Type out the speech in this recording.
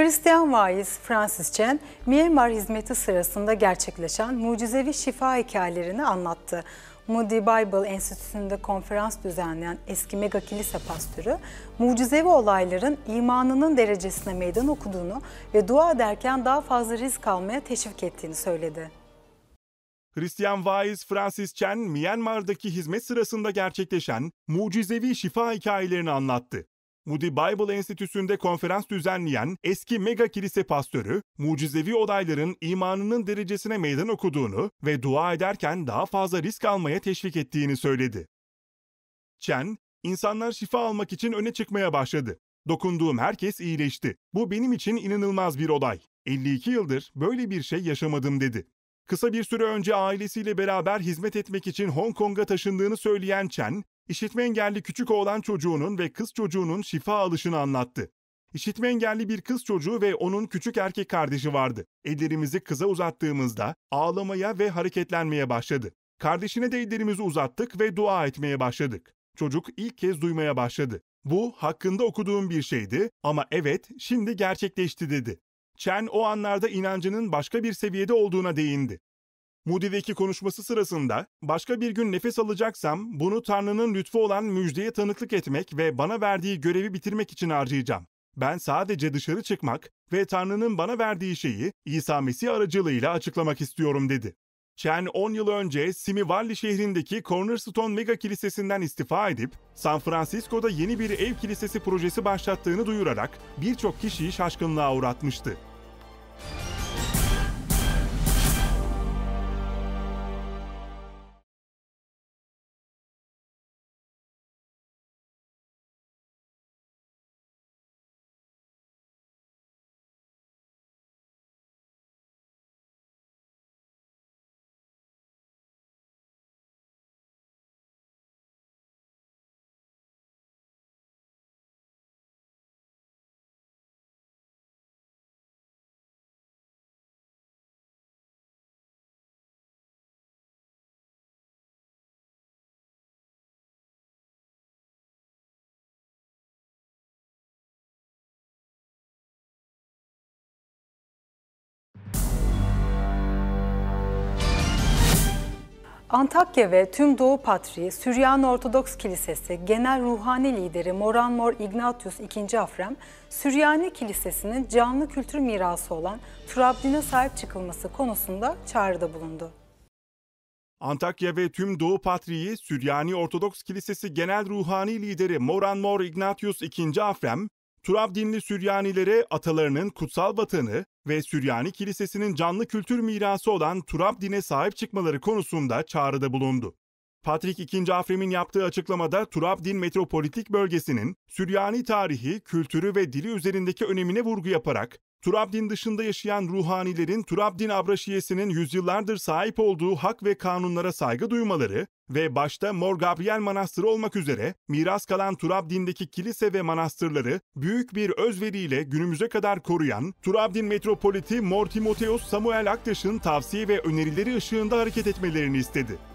Hristiyan vaiz Francis Chan, Myanmar hizmeti sırasında gerçekleşen mucizevi şifa hikayelerini anlattı. Moody Bible Enstitüsü'nde konferans düzenleyen eski mega kilise pastörü, mucizevi olayların imanının derecesine meydan okuduğunu ve dua ederken daha fazla risk almaya teşvik ettiğini söyledi. Hristiyan vaiz Francis Chan, Myanmar'daki hizmet sırasında gerçekleşen mucizevi şifa hikayelerini anlattı. Moody Bible Enstitüsü'nde konferans düzenleyen eski mega kilise pastörü, mucizevi olayların imanının derecesine meydan okuduğunu ve dua ederken daha fazla risk almaya teşvik ettiğini söyledi. Chen, insanlar şifa almak için öne çıkmaya başladı. Dokunduğum herkes iyileşti. Bu benim için inanılmaz bir olay. 52 yıldır böyle bir şey yaşamadım dedi. Kısa bir süre önce ailesiyle beraber hizmet etmek için Hong Kong'a taşındığını söyleyen Chen, işitme engelli küçük oğlan çocuğunun ve kız çocuğunun şifa alışını anlattı. İşitme engelli bir kız çocuğu ve onun küçük erkek kardeşi vardı. Ellerimizi kıza uzattığımızda ağlamaya ve hareketlenmeye başladı. Kardeşine de ellerimizi uzattık ve dua etmeye başladık. Çocuk ilk kez duymaya başladı. Bu hakkında okuduğum bir şeydi ama evet şimdi gerçekleşti dedi. Chen o anlarda inancının başka bir seviyede olduğuna değindi. Moody'deki konuşması sırasında başka bir gün nefes alacaksam bunu Tanrı'nın lütfu olan müjdeye tanıklık etmek ve bana verdiği görevi bitirmek için harcayacağım. Ben sadece dışarı çıkmak ve Tanrı'nın bana verdiği şeyi İsa Mesih aracılığıyla açıklamak istiyorum dedi. Chen 10 yıl önce Simi Valley şehrindeki Cornerstone Mega Kilisesi'nden istifa edip San Francisco'da yeni bir ev kilisesi projesi başlattığını duyurarak birçok kişiyi şaşkınlığa uğratmıştı. Antakya ve tüm Doğu Patriği Süryani Ortodoks Kilisesi Genel Ruhani Lideri Moran Mor Ignatius II. Afrem, Süryani Kilisesi'nin canlı kültür mirası olan Trabzon'a sahip çıkılması konusunda çağrıda bulundu. Antakya ve tüm Doğu Patriği Süryani Ortodoks Kilisesi Genel Ruhani Lideri Moran Mor Ignatius II. Afrem, Turab dinli Süryanilere atalarının kutsal vatanı ve Süryani Kilisesi'nin canlı kültür mirası olan Turab dine sahip çıkmaları konusunda çağrıda bulundu. Patrik II. Afrem'in yaptığı açıklamada Turab din metropolitik bölgesinin Süryani tarihi, kültürü ve dili üzerindeki önemine vurgu yaparak Turabdin dışında yaşayan ruhanilerin Turabdin Abraşiyesi'nin yüzyıllardır sahip olduğu hak ve kanunlara saygı duymaları ve başta Mor Gabriel Manastırı olmak üzere miras kalan Turabdin'deki kilise ve manastırları büyük bir özveriyle günümüze kadar koruyan Turabdin Metropoliti Mor Timoteos Samuel Aktaş'ın tavsiye ve önerileri ışığında hareket etmelerini istedi.